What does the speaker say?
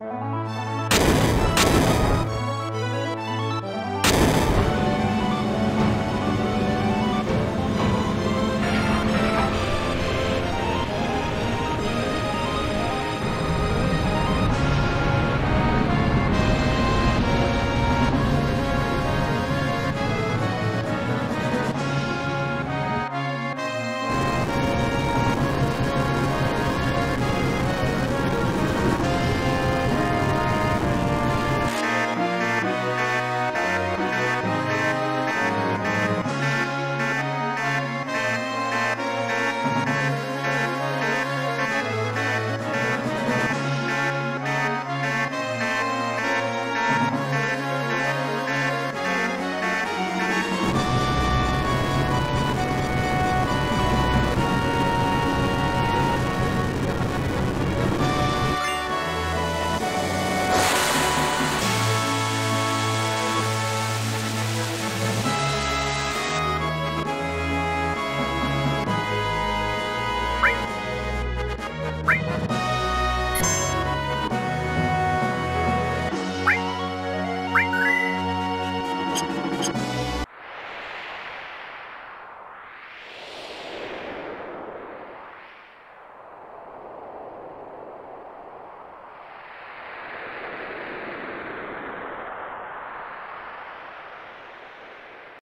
Música